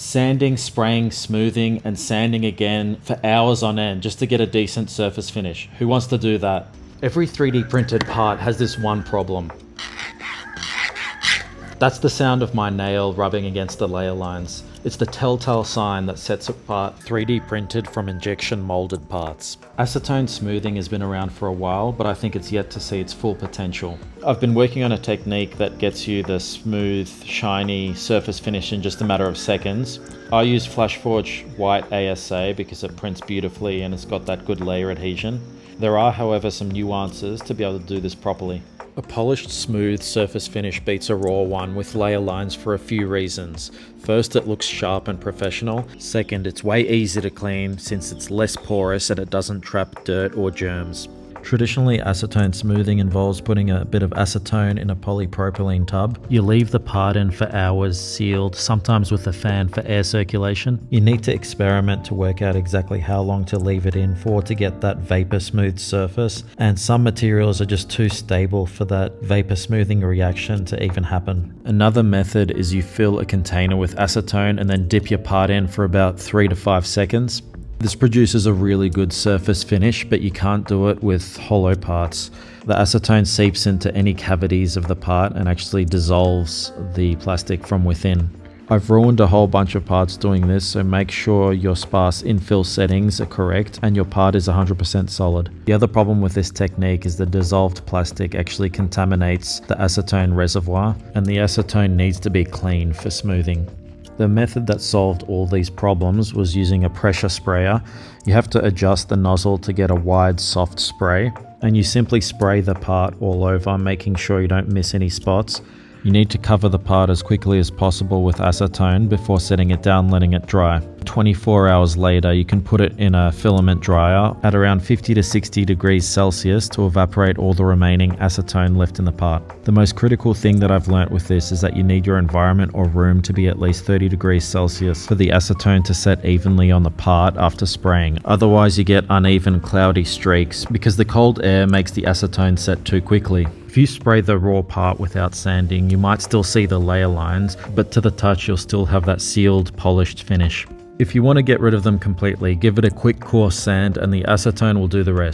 Sanding, spraying, smoothing, and sanding again for hours on end just to get a decent surface finish. Who wants to do that? Every 3D printed part has this one problem. That's the sound of my nail rubbing against the layer lines. It's the telltale sign that sets apart 3D printed from injection molded parts. Acetone smoothing has been around for a while, but I think it's yet to see its full potential. I've been working on a technique that gets you the smooth, shiny surface finish in just a matter of seconds. I use Flashforge White ASA because it prints beautifully and it's got that good layer adhesion. There are, however, some nuances to be able to do this properly. A polished smooth surface finish beats a raw one with layer lines for a few reasons. First, it looks sharp and professional. Second, it's way easier to clean since it's less porous and it doesn't trap dirt or germs. Traditionally, acetone smoothing involves putting a bit of acetone in a polypropylene tub. You leave the part in for hours sealed, sometimes with a fan for air circulation. You need to experiment to work out exactly how long to leave it in for to get that vapor smooth surface, and some materials are just too stable for that vapor smoothing reaction to even happen. Another method is you fill a container with acetone and then dip your part in for about 3 to 5 seconds. This produces a really good surface finish, but you can't do it with hollow parts. The acetone seeps into any cavities of the part and actually dissolves the plastic from within. I've ruined a whole bunch of parts doing this, so make sure your sparse infill settings are correct and your part is 100% solid. The other problem with this technique is the dissolved plastic actually contaminates the acetone reservoir, and the acetone needs to be clean for smoothing. The method that solved all these problems was using a pressure sprayer. You have to adjust the nozzle to get a wide soft spray and you simply spray the part all over making sure you don't miss any spots. You need to cover the part as quickly as possible with acetone before setting it down letting it dry. 24 hours later you can put it in a filament dryer at around 50 to 60 degrees Celsius to evaporate all the remaining acetone left in the part. The most critical thing that I've learnt with this is that you need your environment or room to be at least 30 degrees Celsius for the acetone to set evenly on the part after spraying. Otherwise you get uneven cloudy streaks because the cold air makes the acetone set too quickly. If you spray the raw part without sanding, you might still see the layer lines, but to the touch you'll still have that sealed, polished finish. If you want to get rid of them completely, give it a quick coarse sand and the acetone will do the rest.